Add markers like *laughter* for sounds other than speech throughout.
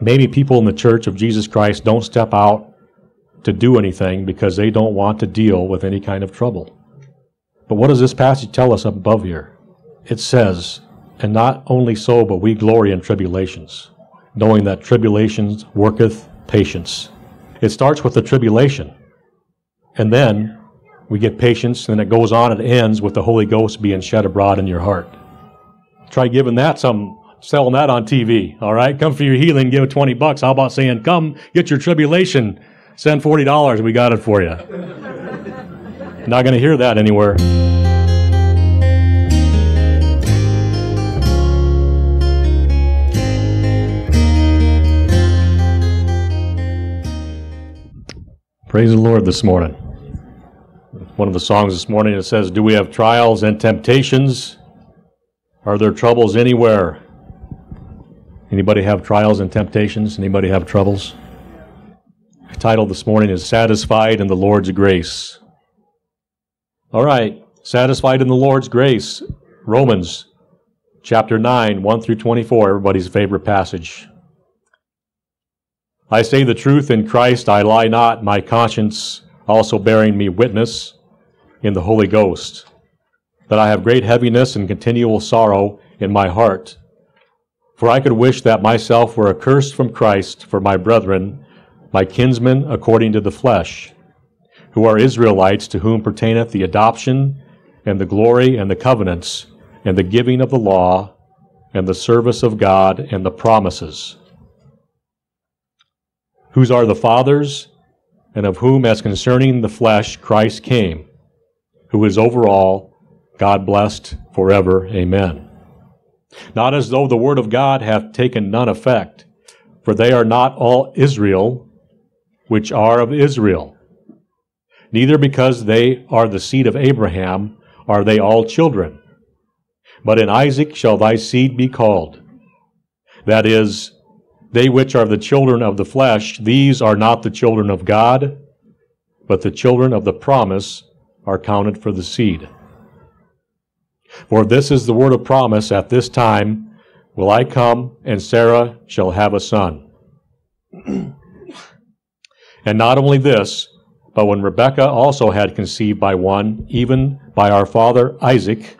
Maybe people in the church of Jesus Christ don't step out to do anything because they don't want to deal with any kind of trouble. But what does this passage tell us up above here? It says, And not only so, but we glory in tribulations, knowing that tribulations worketh patience. It starts with the tribulation. And then we get patience, and it goes on, it ends with the Holy Ghost being shed abroad in your heart. Try giving that some, selling that on TV, all right? Come for your healing, give 20 bucks. How about saying, come get your tribulation, send $40, we got it for you. *laughs* Not going to hear that anywhere. Praise the Lord this morning. One of the songs this morning it says, Do we have trials and temptations? Are there troubles anywhere? Anybody have trials and temptations? Anybody have troubles? The title this morning is Satisfied in the Lord's Grace. All right, satisfied in the Lord's grace. Romans chapter 9, 1 through 24, everybody's favorite passage. I say the truth in Christ, I lie not, my conscience also bearing me witness in the Holy Ghost, that I have great heaviness and continual sorrow in my heart. For I could wish that myself were accursed from Christ for my brethren, my kinsmen according to the flesh, who are Israelites, to whom pertaineth the adoption, and the glory, and the covenants, and the giving of the law, and the service of God, and the promises whose are the fathers, and of whom, as concerning the flesh, Christ came, who is over all, God blessed forever. Amen. Not as though the word of God hath taken none effect, for they are not all Israel, which are of Israel. Neither because they are the seed of Abraham are they all children. But in Isaac shall thy seed be called. That is, they which are the children of the flesh, these are not the children of God, but the children of the promise are counted for the seed. For this is the word of promise at this time will I come, and Sarah shall have a son. *clears throat* and not only this, but when Rebekah also had conceived by one, even by our father Isaac,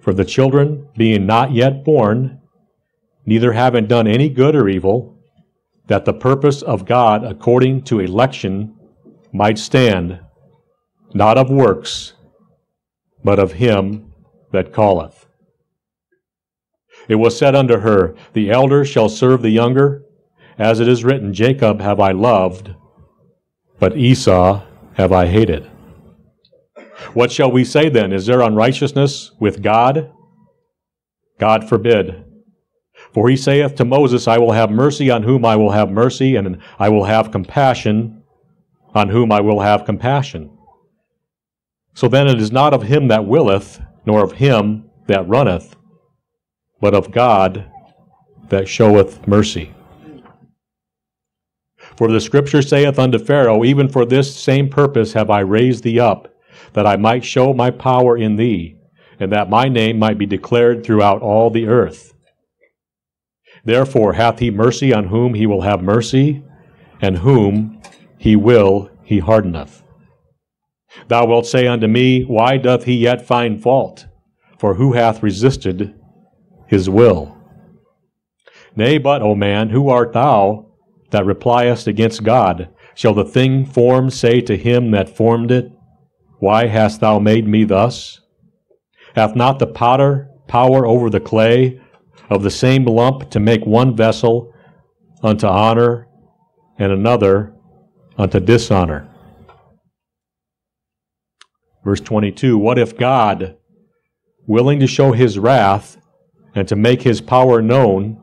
for the children being not yet born, neither having done any good or evil, that the purpose of God according to election might stand, not of works, but of him that calleth. It was said unto her, The elder shall serve the younger, as it is written, Jacob have I loved, but Esau have I hated. What shall we say then? Is there unrighteousness with God? God forbid. For he saith to Moses, I will have mercy on whom I will have mercy, and I will have compassion on whom I will have compassion. So then it is not of him that willeth, nor of him that runneth, but of God that showeth mercy. For the scripture saith unto Pharaoh, Even for this same purpose have I raised thee up, that I might show my power in thee, and that my name might be declared throughout all the earth. Therefore hath he mercy on whom he will have mercy, and whom he will he hardeneth. Thou wilt say unto me, Why doth he yet find fault? For who hath resisted his will? Nay, but, O man, who art thou that repliest against God? Shall the thing formed say to him that formed it, Why hast thou made me thus? Hath not the potter power over the clay of the same lump to make one vessel unto honor and another unto dishonor. Verse 22 What if God, willing to show his wrath and to make his power known,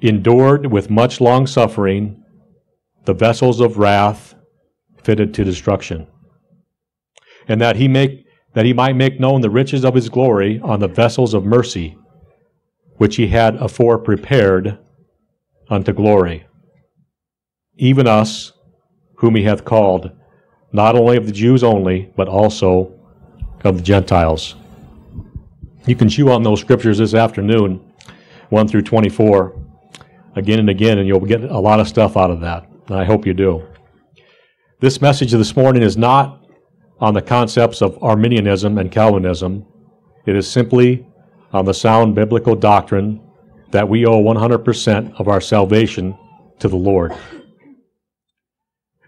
endured with much long suffering the vessels of wrath fitted to destruction, and that he make that he might make known the riches of his glory on the vessels of mercy which he had afore prepared unto glory. Even us, whom he hath called, not only of the Jews only, but also of the Gentiles. You can chew on those scriptures this afternoon, 1 through 24. again and again, and you'll get a lot of stuff out of that. And I hope you do. This message of this morning is not on the concepts of Arminianism and Calvinism. It is simply on the sound biblical doctrine that we owe 100% of our salvation to the Lord.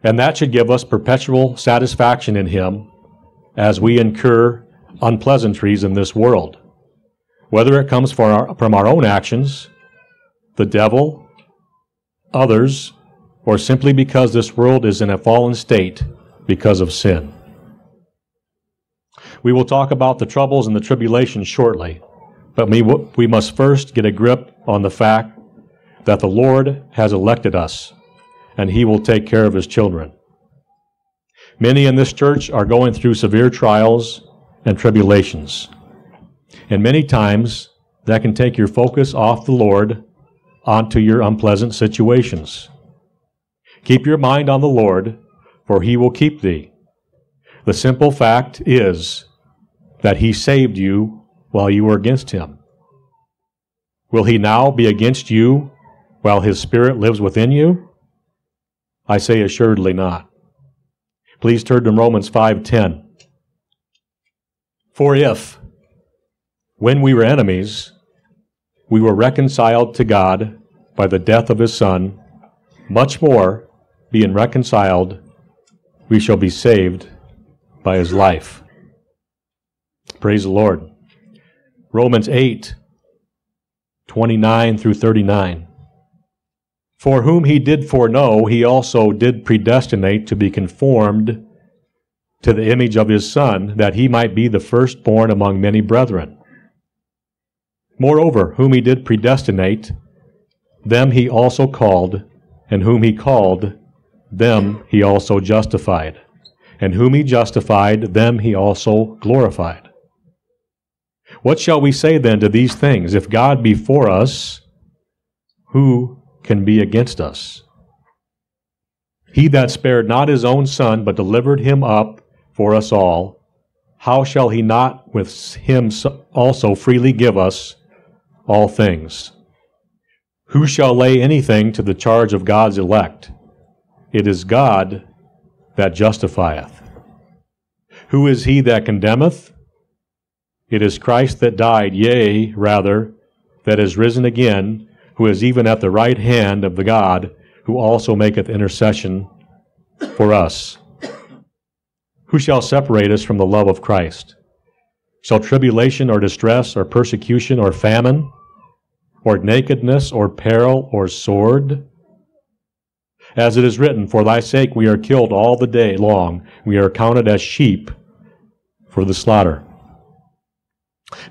And that should give us perpetual satisfaction in Him as we incur unpleasantries in this world. Whether it comes from our, from our own actions, the devil, others, or simply because this world is in a fallen state because of sin. We will talk about the troubles and the tribulations shortly, but we, we must first get a grip on the fact that the Lord has elected us and He will take care of His children. Many in this church are going through severe trials and tribulations. And many times that can take your focus off the Lord onto your unpleasant situations. Keep your mind on the Lord, for he will keep thee. The simple fact is that he saved you while you were against him. Will he now be against you while his spirit lives within you? I say assuredly not. Please turn to Romans 5:10. For if when we were enemies we were reconciled to God by the death of his son, much more being reconciled we shall be saved by his life. Praise the Lord. Romans 8 29 through 39. For whom he did foreknow, he also did predestinate to be conformed to the image of his Son, that he might be the firstborn among many brethren. Moreover, whom he did predestinate, them he also called, and whom he called, them he also justified. And whom he justified, them he also glorified. What shall we say then to these things? If God be for us, who can be against us. He that spared not his own son, but delivered him up for us all, how shall he not with him also freely give us all things? Who shall lay anything to the charge of God's elect? It is God that justifieth. Who is he that condemneth? It is Christ that died, yea, rather, that is risen again who is even at the right hand of the God, who also maketh intercession for us. Who shall separate us from the love of Christ? Shall tribulation or distress or persecution or famine or nakedness or peril or sword? As it is written, For thy sake we are killed all the day long, we are counted as sheep for the slaughter.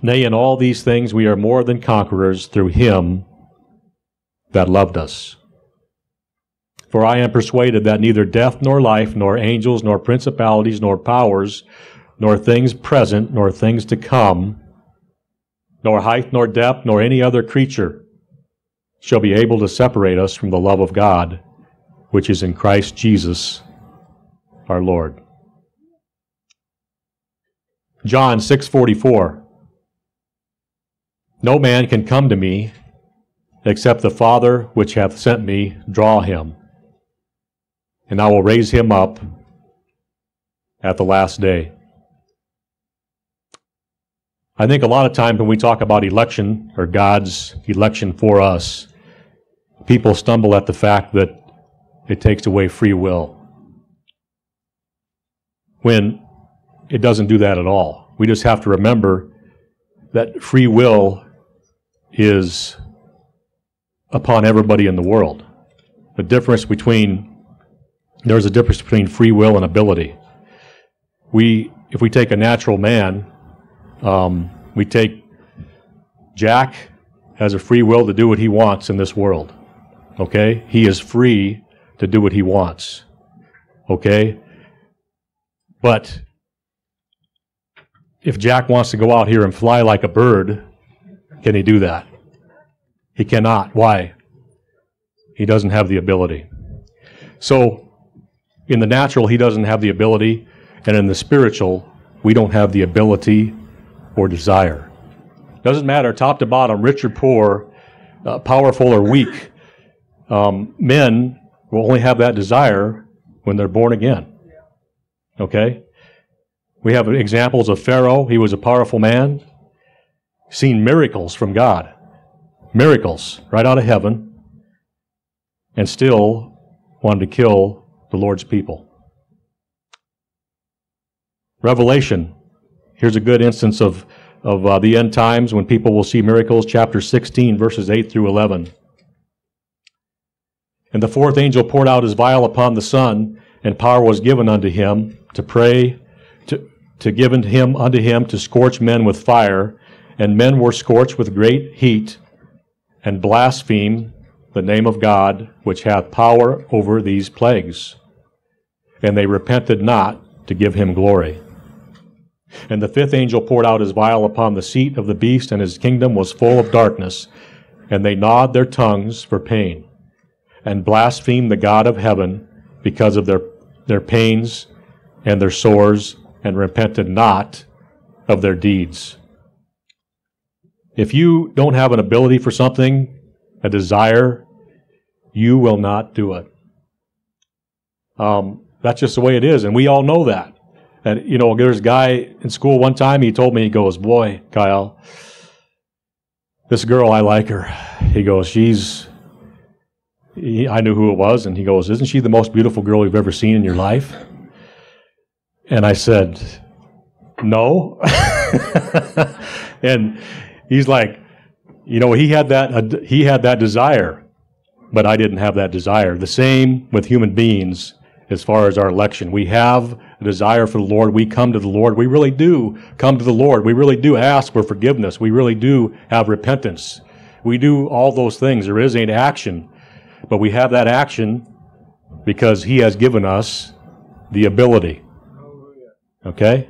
Nay, in all these things we are more than conquerors through him that loved us. For I am persuaded that neither death nor life, nor angels, nor principalities, nor powers, nor things present, nor things to come, nor height, nor depth, nor any other creature shall be able to separate us from the love of God, which is in Christ Jesus our Lord. John 6:44 No man can come to me except the Father which hath sent me draw him. And I will raise him up at the last day. I think a lot of times when we talk about election or God's election for us, people stumble at the fact that it takes away free will. When it doesn't do that at all. We just have to remember that free will is upon everybody in the world. The difference between there's a difference between free will and ability. We, if we take a natural man, um, we take Jack has a free will to do what he wants in this world. Okay, he is free to do what he wants. Okay, but if Jack wants to go out here and fly like a bird, can he do that? He cannot. Why? He doesn't have the ability. So, in the natural, he doesn't have the ability, and in the spiritual, we don't have the ability or desire. Doesn't matter, top to bottom, rich or poor, uh, powerful or weak. um, men will only have that desire when they're born again. Okay? We have examples of Pharaoh. He was a powerful man, seen miracles from God. Miracles right out of heaven, and still wanted to kill the Lord's people. Revelation. Here's a good instance of, of uh, the end times when people will see miracles, chapter 16, verses 8 through 11. And the fourth angel poured out his vial upon the sun, and power was given unto him to pray, to, to give unto him unto him to scorch men with fire, and men were scorched with great heat, and blaspheme the name of God, which hath power over these plagues. And they repented not to give him glory. And the fifth angel poured out his vial upon the seat of the beast, and his kingdom was full of darkness. And they gnawed their tongues for pain and blasphemed the God of heaven because of their, their pains and their sores, and repented not of their deeds. If you don't have an ability for something, a desire, you will not do it. Um, that's just the way it is, and we all know that. And you know, there's a guy in school one time. He told me, he goes, "Boy, Kyle, this girl, I like her." He goes, "She's he, I knew who it was, and he goes, Isn't she the most beautiful girl you've ever seen in your life? And I said, No. *laughs* and he's like, You know, he had that, he had that desire, but I didn't have that desire. The same with human beings as far as our election. We have a desire for the Lord. We come to the Lord. We really do come to the Lord. We really do ask for forgiveness. We really do have repentance. We do all those things. There is an action but we have that action because He has given us the ability. Okay?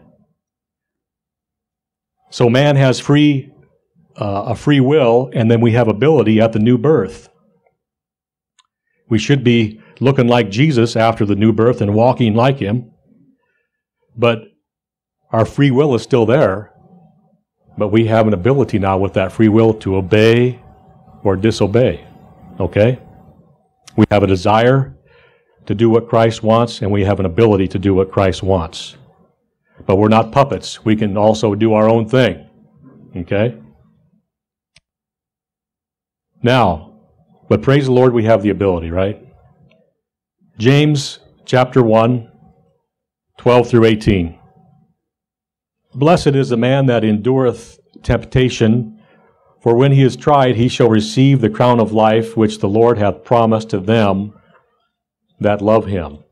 So man has free uh, a free will, and then we have ability at the new birth. We should be looking like Jesus after the new birth and walking like Him, but our free will is still there. But we have an ability now with that free will to obey or disobey. Okay? We have a desire to do what Christ wants, and we have an ability to do what Christ wants. But we're not puppets. We can also do our own thing. Okay? Now, but praise the Lord, we have the ability, right? James chapter 1, 12 through 18. Blessed is the man that endureth temptation for when he is tried, he shall receive the crown of life which the Lord hath promised to them that love him.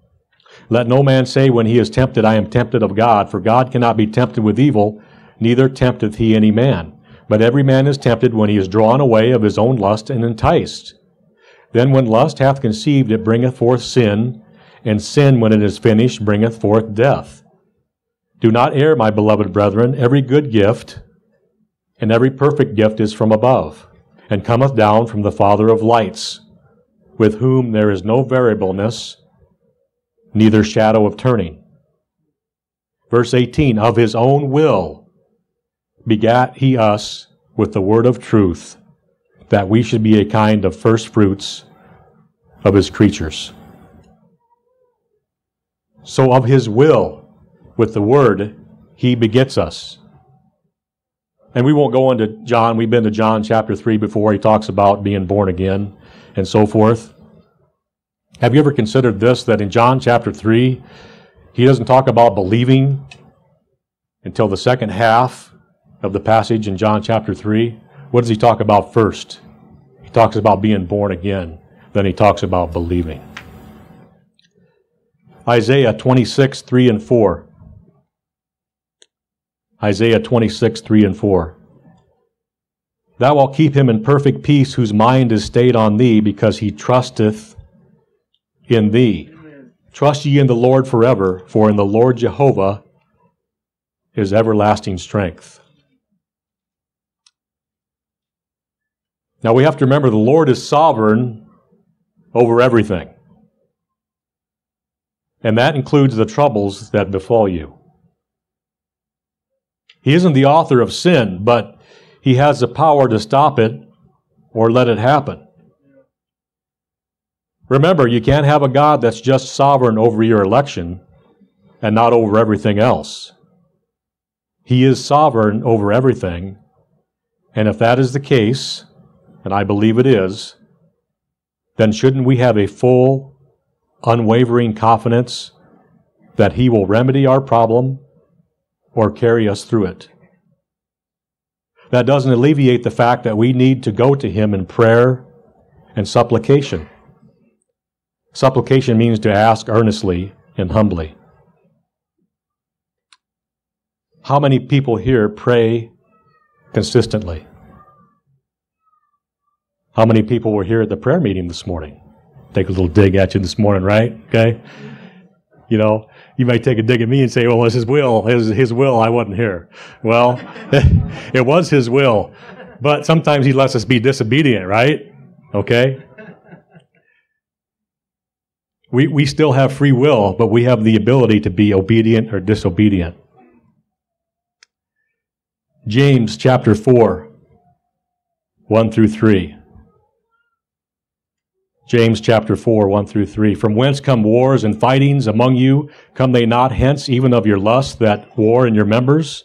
Let no man say when he is tempted, I am tempted of God, for God cannot be tempted with evil, neither tempteth he any man. But every man is tempted when he is drawn away of his own lust and enticed. Then when lust hath conceived, it bringeth forth sin, and sin, when it is finished, bringeth forth death. Do not err, my beloved brethren. Every good gift and every perfect gift is from above, and cometh down from the Father of lights, with whom there is no variableness, neither shadow of turning. Verse 18 Of his own will begat he us with the word of truth, that we should be a kind of first fruits of his creatures. So, of his will, with the word, he begets us. And we won't go into John. We've been to John chapter 3 before. He talks about being born again and so forth. Have you ever considered this that in John chapter 3, he doesn't talk about believing until the second half of the passage in John chapter 3? What does he talk about first? He talks about being born again. Then he talks about believing. Isaiah 26, 3 and 4. Isaiah 26, 3 and 4. Thou wilt keep him in perfect peace whose mind is stayed on thee, because he trusteth in thee. Amen. Trust ye in the Lord forever, for in the Lord Jehovah is everlasting strength. Now we have to remember the Lord is sovereign over everything. And that includes the troubles that befall you. He isn't the author of sin, but he has the power to stop it or let it happen. Remember, you can't have a God that's just sovereign over your election and not over everything else. He is sovereign over everything. And if that is the case, and I believe it is, then shouldn't we have a full, unwavering confidence that He will remedy our problem or carry us through it? That doesn't alleviate the fact that we need to go to Him in prayer and supplication. Supplication means to ask earnestly and humbly. How many people here pray consistently? How many people were here at the prayer meeting this morning? Take a little dig at you this morning, right? Okay. You know, you might take a dig at me and say, well, it's his will. His, his will, I wasn't here. Well, *laughs* it was his will. But sometimes he lets us be disobedient, right? Okay? We, we still have free will, but we have the ability to be obedient or disobedient. James chapter 4, 1 through 3. James chapter 4, 1 through 3. From whence come wars and fightings among you? Come they not hence even of your lust that war in your members?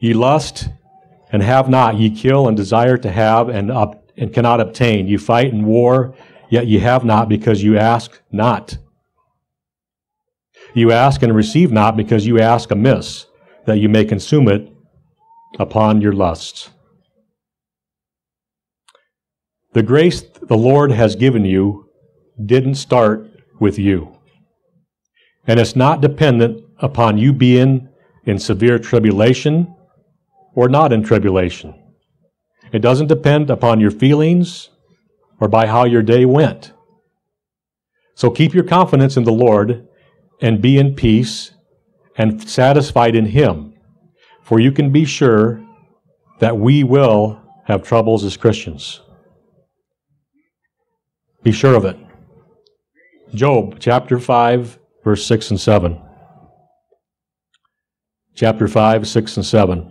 Ye lust and have not, ye kill and desire to have and, up, and cannot obtain. You fight and war, yet ye have not because you ask not. You ask and receive not because you ask amiss, that you may consume it upon your lusts. The grace the Lord has given you didn't start with you. And it's not dependent upon you being in severe tribulation or not in tribulation. It doesn't depend upon your feelings or by how your day went. So keep your confidence in the Lord and be in peace and satisfied in Him, for you can be sure that we will have troubles as Christians. Be sure of it. Job chapter 5, verse 6 and 7. Chapter 5, 6 and 7.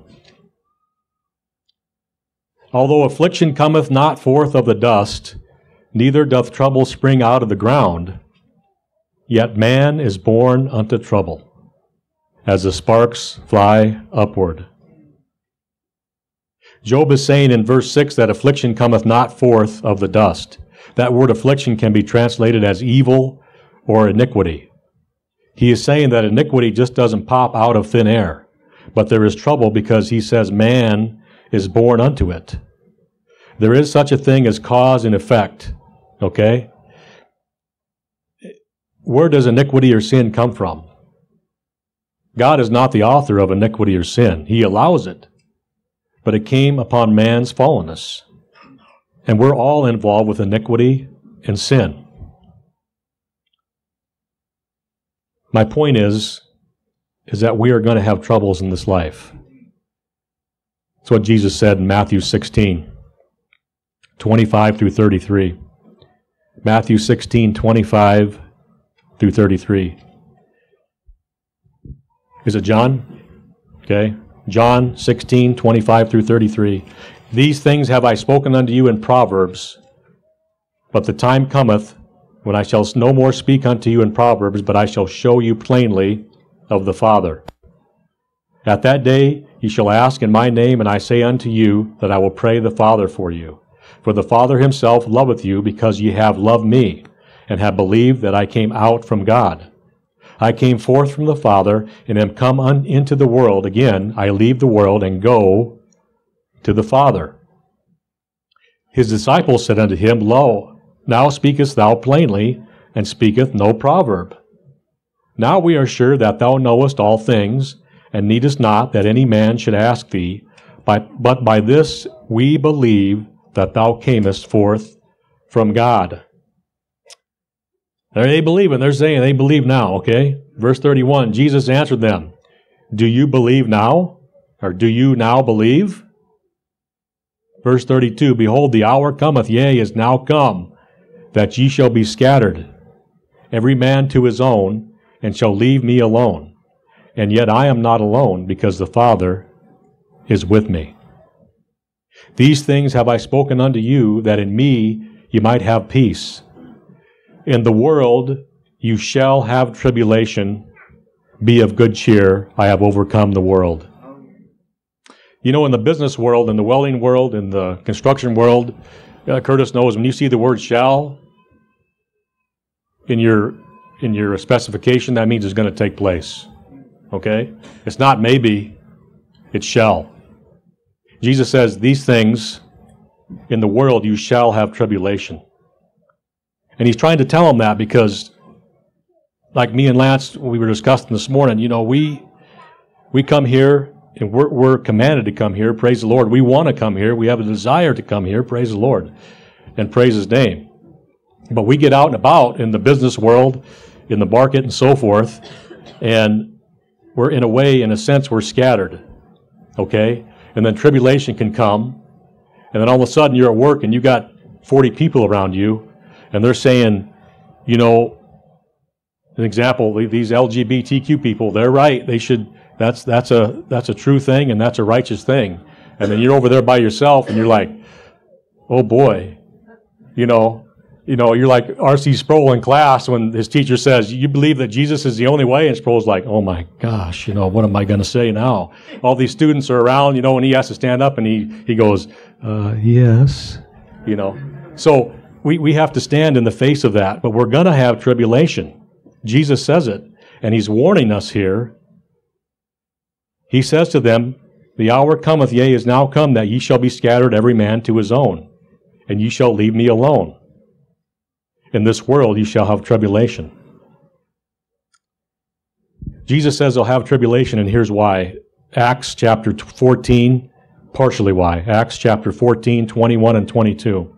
Although affliction cometh not forth of the dust, neither doth trouble spring out of the ground, yet man is born unto trouble, as the sparks fly upward. Job is saying in verse 6 that affliction cometh not forth of the dust. That word affliction can be translated as evil or iniquity. He is saying that iniquity just doesn't pop out of thin air, but there is trouble because he says man is born unto it. There is such a thing as cause and effect, okay? Where does iniquity or sin come from? God is not the author of iniquity or sin. He allows it. But it came upon man's fallenness. And we're all involved with iniquity and sin. My point is, is that we are going to have troubles in this life. That's what Jesus said in Matthew 16, 25 through 33. Matthew 16, 25 through 33. Is it John? Okay. John 16, 25 through 33. These things have I spoken unto you in Proverbs, but the time cometh when I shall no more speak unto you in Proverbs, but I shall show you plainly of the Father. At that day ye shall ask in my name, and I say unto you that I will pray the Father for you. For the Father himself loveth you, because ye have loved me, and have believed that I came out from God. I came forth from the Father, and am come un- into the world. Again, I leave the world and go to the Father. His disciples said unto him, Lo, now speakest thou plainly, and speaketh no proverb. Now we are sure that thou knowest all things, and needest not that any man should ask thee, but by this we believe that thou camest forth from God. They believe, and they're saying they believe now, okay? Verse 31 Jesus answered them, Do you believe now? Or do you now believe? Verse 32 Behold, the hour cometh, yea, is now come, that ye shall be scattered, every man to his own, and shall leave me alone. And yet I am not alone, because the Father is with me. These things have I spoken unto you, that in me ye might have peace. In the world you shall have tribulation. Be of good cheer. I have overcome the world. You know, in the business world, in the welding world, in the construction world, uh, Curtis knows when you see the word shall in your in your specification, that means it's going to take place. Okay? It's not maybe, it's shall. Jesus says, These things in the world you shall have tribulation. And he's trying to tell them that because, like me and Lance, we were discussing this morning, you know, we we come here we're, we're commanded to come here. Praise the Lord. We want to come here. We have a desire to come here. Praise the Lord and praise His name. But we get out and about in the business world, in the market, and so forth, and we're in a way, in a sense, we're scattered. Okay? And then tribulation can come, and then all of a sudden you're at work and you got 40 people around you, and they're saying, you know, an example, these LGBTQ people, they're right. They should that's that's a that's a true thing and that's a righteous thing. And then you're over there by yourself and you're like, oh boy, you know, you know, you're like R.C. Sproul in class when his teacher says, "You believe that Jesus is the only way," and Sproul's like, "Oh my gosh, you know, what am I going to say now?" All these students are around, you know, and he has to stand up and he he goes, uh, "Yes," you know. So we we have to stand in the face of that, but we're going to have tribulation. Jesus says it, and he's warning us here he says to them, The hour cometh, yea, is now come, that ye shall be scattered every man to his own, and ye shall leave me alone. In this world ye shall have tribulation. Jesus says they'll have tribulation, and here's why. Acts chapter 14, partially why. Acts chapter 14, 21 and 22.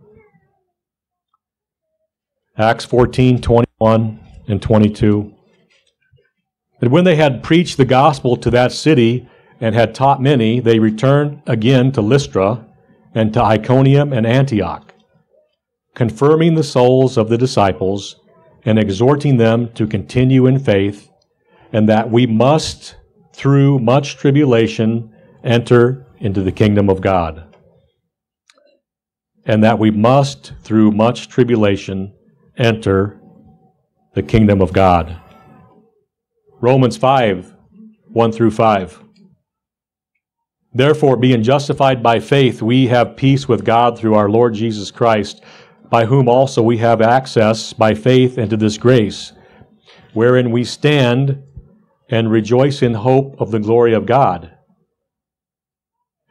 Acts 14, 21 and 22. And when they had preached the gospel to that city and had taught many, they returned again to Lystra and to Iconium and Antioch, confirming the souls of the disciples and exhorting them to continue in faith, and that we must, through much tribulation, enter into the kingdom of God. And that we must, through much tribulation, enter the kingdom of God. Romans 5 1 through 5. Therefore, being justified by faith, we have peace with God through our Lord Jesus Christ, by whom also we have access by faith into this grace, wherein we stand and rejoice in hope of the glory of God.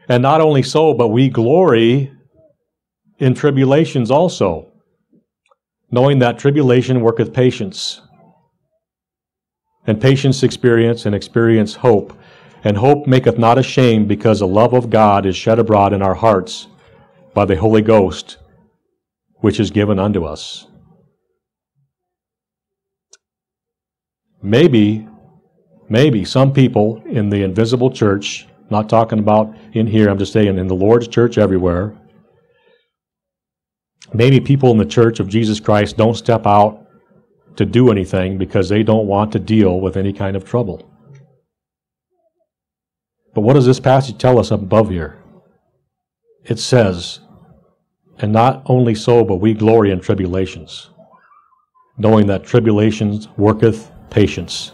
And not only so, but we glory in tribulations also, knowing that tribulation worketh patience and patience experience, and experience hope. And hope maketh not ashamed, because the love of God is shed abroad in our hearts by the Holy Ghost, which is given unto us. Maybe, maybe some people in the invisible church, not talking about in here, I'm just saying in the Lord's church everywhere, maybe people in the church of Jesus Christ don't step out to do anything because they don't want to deal with any kind of trouble. But what does this passage tell us above here? It says, And not only so, but we glory in tribulations, knowing that tribulations worketh patience.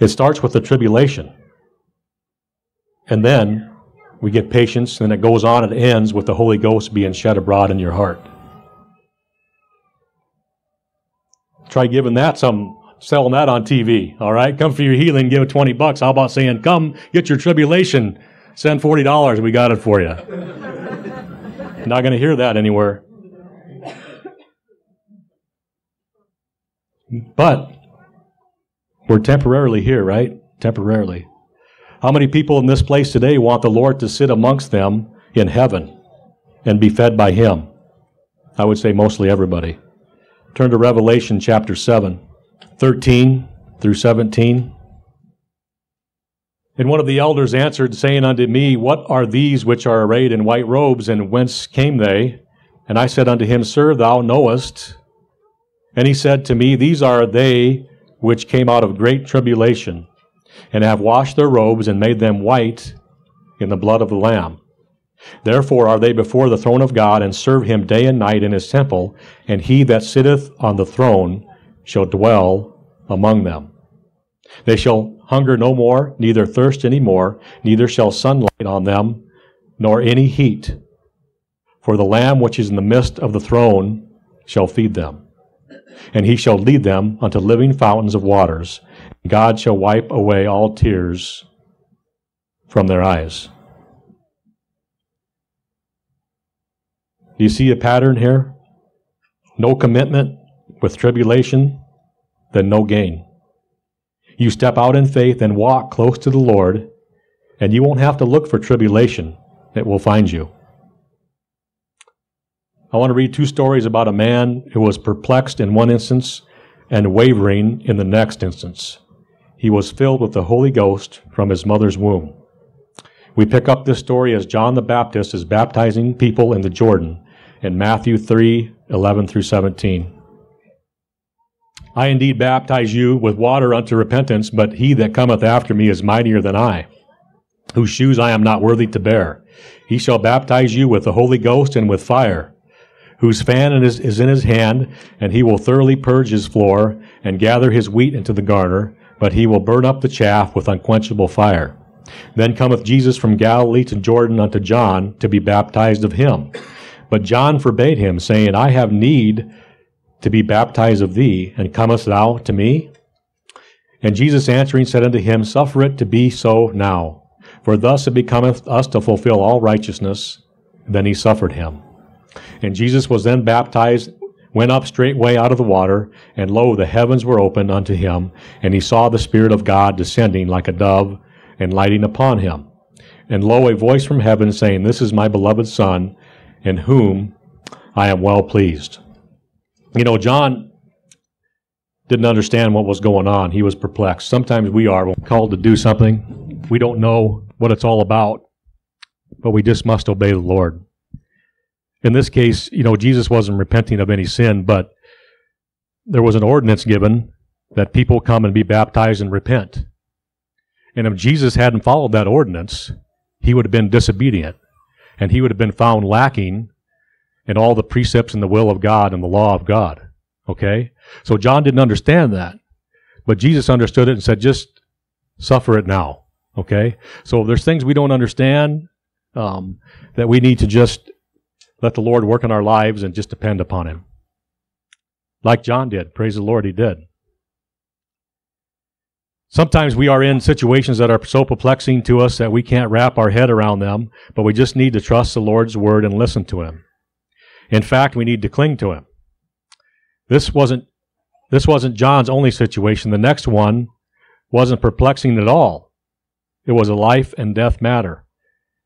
It starts with the tribulation. And then we get patience, and it goes on and ends with the Holy Ghost being shed abroad in your heart. Try giving that some, selling that on TV. All right. Come for your healing, give it 20 bucks. How about saying, come get your tribulation, send $40, we got it for you. *laughs* Not going to hear that anywhere. But we're temporarily here, right? Temporarily. How many people in this place today want the Lord to sit amongst them in heaven and be fed by Him? I would say mostly everybody. Turn to Revelation chapter 7, 13 through 17. And one of the elders answered, saying unto me, What are these which are arrayed in white robes, and whence came they? And I said unto him, Sir, thou knowest. And he said to me, These are they which came out of great tribulation, and have washed their robes and made them white in the blood of the Lamb. Therefore are they before the throne of God, and serve him day and night in his temple, and he that sitteth on the throne shall dwell among them. They shall hunger no more, neither thirst any more, neither shall sunlight on them, nor any heat. For the Lamb which is in the midst of the throne shall feed them. And he shall lead them unto living fountains of waters. God shall wipe away all tears from their eyes. Do you see a pattern here? No commitment with tribulation, then no gain. You step out in faith and walk close to the Lord, and you won't have to look for tribulation. It will find you. I want to read two stories about a man who was perplexed in one instance and wavering in the next instance. He was filled with the Holy Ghost from his mother's womb. We pick up this story as John the Baptist is baptizing people in the Jordan in Matthew 3 11 through 17. I indeed baptize you with water unto repentance, but he that cometh after me is mightier than I, whose shoes I am not worthy to bear. He shall baptize you with the Holy Ghost and with fire, whose fan is, is in his hand, and he will thoroughly purge his floor, and gather his wheat into the garner, but he will burn up the chaff with unquenchable fire. Then cometh Jesus from Galilee to Jordan unto John to be baptized of him. But John forbade him, saying, I have need to be baptized of thee, and comest thou to me? And Jesus answering said unto him, Suffer it to be so now, for thus it becometh us to fulfill all righteousness. Then he suffered him. And Jesus was then baptized, went up straightway out of the water, and lo, the heavens were opened unto him, and he saw the Spirit of God descending like a dove and lighting upon him. And lo, a voice from heaven saying, This is my beloved Son, in whom I am well pleased. You know, John didn't understand what was going on. He was perplexed. Sometimes we are called to do something. We don't know what it's all about, but we just must obey the Lord. In this case, you know, Jesus wasn't repenting of any sin, but there was an ordinance given that people come and be baptized and repent. And if Jesus hadn't followed that ordinance, he would have been disobedient and he would have been found lacking in all the precepts and the will of God and the law of God. Okay? So John didn't understand that. But Jesus understood it and said, just suffer it now. Okay? So there's things we don't understand um, that we need to just let the Lord work in our lives and just depend upon Him. Like John did. Praise the Lord, he did. Sometimes we are in situations that are so perplexing to us that we can't wrap our head around them, but we just need to trust the Lord's word and listen to Him. In fact, we need to cling to Him. This wasn't, this wasn't John's only situation. The next one wasn't perplexing at all. It was a life and death matter.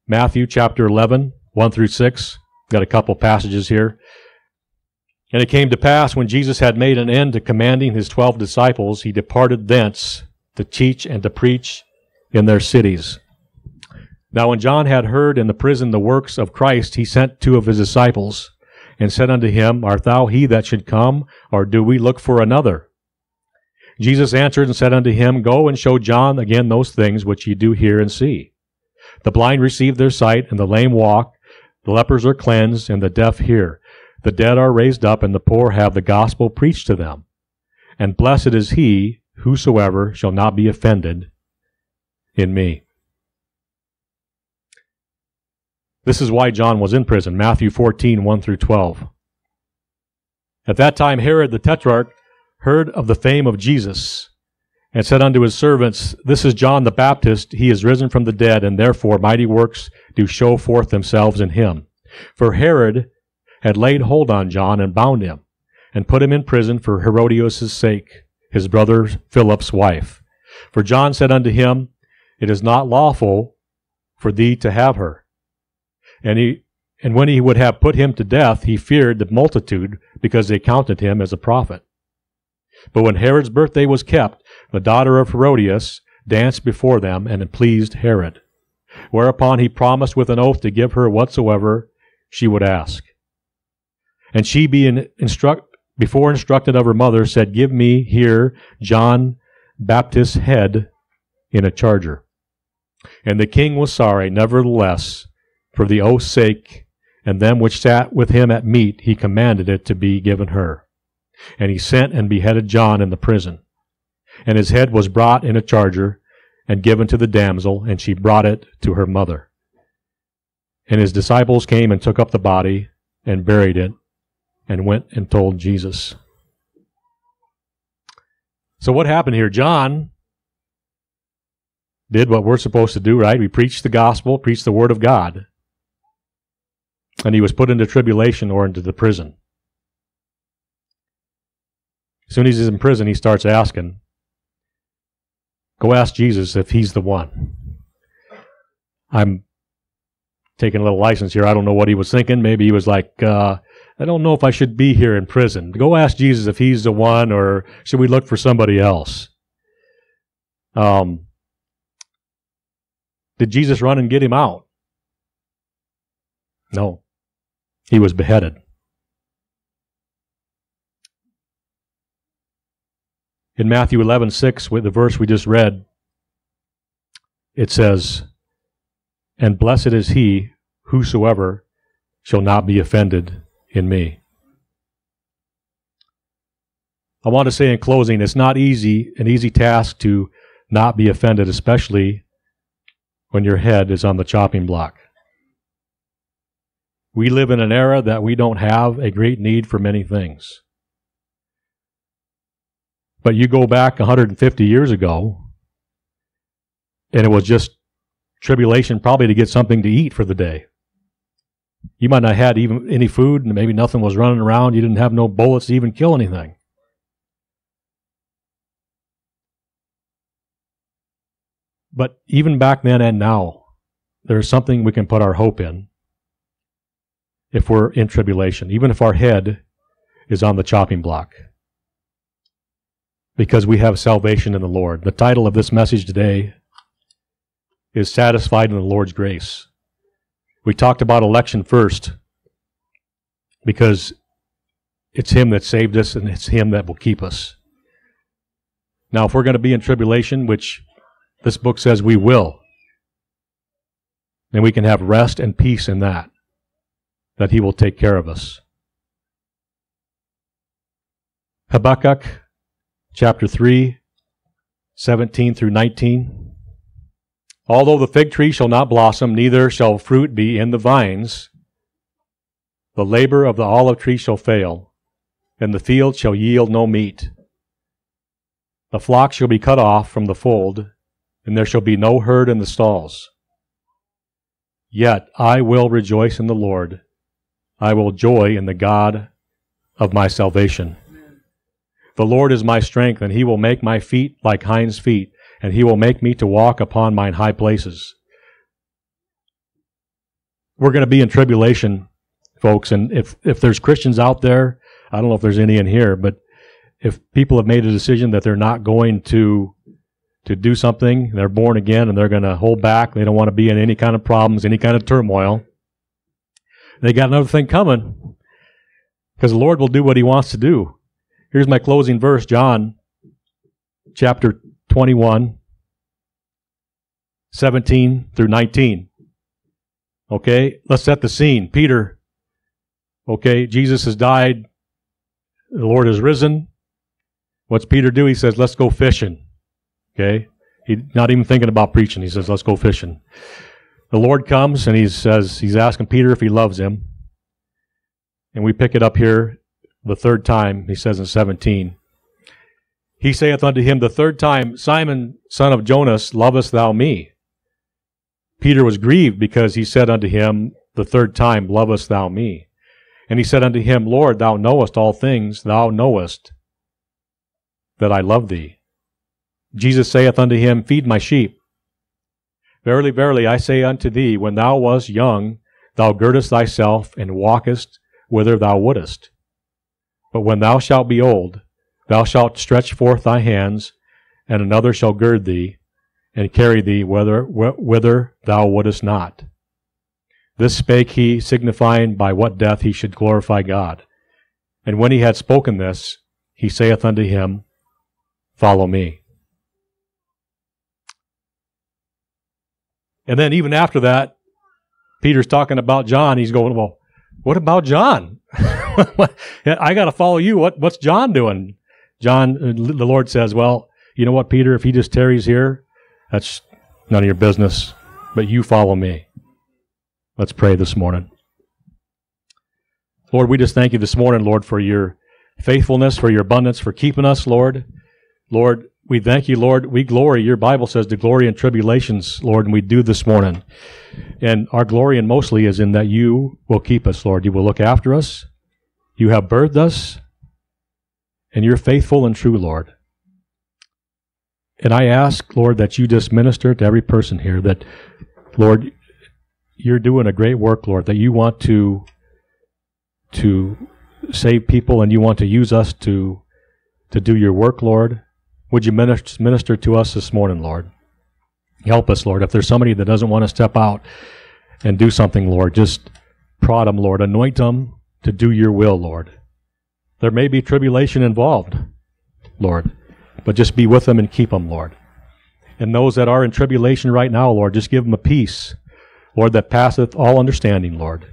Matthew chapter 11, 1 through 6. Got a couple passages here. And it came to pass when Jesus had made an end to commanding his twelve disciples, he departed thence to teach and to preach in their cities. Now, when John had heard in the prison the works of Christ, he sent two of his disciples and said unto him, Art thou he that should come, or do we look for another? Jesus answered and said unto him, Go and show John again those things which ye do hear and see. The blind receive their sight, and the lame walk, the lepers are cleansed, and the deaf hear. The dead are raised up, and the poor have the gospel preached to them. And blessed is he whosoever shall not be offended in me. This is why John was in prison, Matthew 14, 1 through 12. At that time, Herod the Tetrarch heard of the fame of Jesus and said unto his servants, This is John the Baptist. He is risen from the dead, and therefore mighty works do show forth themselves in him. For Herod had laid hold on John and bound him, and put him in prison for Herodias' sake, his brother Philip's wife. For John said unto him, It is not lawful for thee to have her. And he and when he would have put him to death, he feared the multitude, because they counted him as a prophet. But when Herod's birthday was kept, the daughter of Herodias danced before them, and it pleased Herod. Whereupon he promised with an oath to give her whatsoever she would ask. And she, being instruct, before instructed of her mother, said, Give me here John Baptist's head in a charger. And the king was sorry, nevertheless, for the oath's sake, and them which sat with him at meat, he commanded it to be given her. And he sent and beheaded John in the prison. And his head was brought in a charger, and given to the damsel, and she brought it to her mother. And his disciples came and took up the body, and buried it, and went and told Jesus. So what happened here? John did what we're supposed to do, right? We preached the gospel, preached the word of God. And he was put into tribulation or into the prison. As soon as he's in prison, he starts asking, Go ask Jesus if he's the one. I'm taking a little license here. I don't know what he was thinking. Maybe he was like, uh, I don't know if I should be here in prison. Go ask Jesus if he's the one, or should we look for somebody else? Um, did Jesus run and get him out? No. He was beheaded. In Matthew 11, 6, with the verse we just read, it says, And blessed is he whosoever shall not be offended in me. I want to say in closing, it's not easy, an easy task to not be offended, especially when your head is on the chopping block. We live in an era that we don't have a great need for many things. But you go back 150 years ago, and it was just tribulation probably to get something to eat for the day. You might not have had even any food, and maybe nothing was running around. You didn't have no bullets to even kill anything. But even back then and now, there's something we can put our hope in if we're in tribulation, even if our head is on the chopping block because we have salvation in the Lord. The title of this message today is Satisfied in the Lord's Grace. We talked about election first because it's Him that saved us and it's Him that will keep us. Now, if we're going to be in tribulation, which this book says we will, then we can have rest and peace in that, that He will take care of us. Habakkuk chapter 3, 17 through 19. Although the fig tree shall not blossom, neither shall fruit be in the vines, the labor of the olive tree shall fail, and the field shall yield no meat. The flock shall be cut off from the fold, and there shall be no herd in the stalls. Yet I will rejoice in the Lord. I will joy in the God of my salvation. The Lord is my strength, and he will make my feet like hinds' feet, and he will make me to walk upon mine high places. We're going to be in tribulation, folks, and if, if there's Christians out there, I don't know if there's any in here, but if people have made a decision that they're not going to to do something, they're born again and they're going to hold back, they don't want to be in any kind of problems, any kind of turmoil, they got another thing coming because the Lord will do what he wants to do. Here's my closing verse, John chapter 21, 17 through 19. Okay, let's set the scene. Peter, okay, Jesus has died, the Lord has risen. What's Peter do? He says, let's go fishing. Okay, he's not even thinking about preaching. He says, let's go fishing. The Lord comes and he says, he's asking Peter if he loves him. And we pick it up here the third time, he says in 17. He saith unto him the third time, Simon, son of Jonas, lovest thou me? Peter was grieved because he said unto him the third time, Lovest thou me? And he said unto him, Lord, thou knowest all things, thou knowest that I love thee. Jesus saith unto him, Feed my sheep. Verily, verily, I say unto thee, when thou wast young, thou girdest thyself and walkest whither thou wouldest. But when thou shalt be old, thou shalt stretch forth thy hands, and another shall gird thee, and carry thee whither, whither thou wouldest not. This spake he, signifying by what death he should glorify God. And when he had spoken this, he saith unto him, Follow me. And then even after that, Peter's talking about John. He's going, well, what about John? *laughs* I got to follow you. What, what's John doing? John, uh, the Lord says, well, you know what, Peter, if he just tarries here, that's none of your business, but you follow me. Let's pray this morning. Lord, we just thank you this morning, Lord, for your faithfulness, for your abundance, for keeping us, Lord. Lord, we thank you, Lord. We glory. Your Bible says to glory in tribulations, Lord, and we do this morning. And our glory and mostly is in that you will keep us, Lord. You will look after us. You have birthed us, and you're faithful and true, Lord. And I ask, Lord, that you just minister to every person here that, Lord, you're doing a great work, Lord, that you want to to save people and you want to use us to to do your work, Lord. Would you minister to us this morning, Lord? Help us, Lord. If there's somebody that doesn't want to step out and do something, Lord, just prod them, Lord. Anoint them to do your will, Lord. There may be tribulation involved, Lord, but just be with them and keep them, Lord. And those that are in tribulation right now, Lord, just give them a peace, Lord, that passeth all understanding, Lord.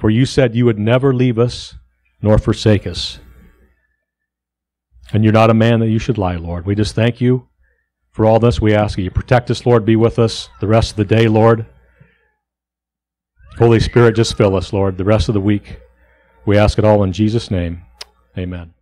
For you said you would never leave us nor forsake us. And you're not a man that you should lie, Lord. We just thank you for all this. We ask you protect us, Lord. Be with us the rest of the day, Lord. Holy Spirit, just fill us, Lord, the rest of the week. We ask it all in Jesus' name. Amen.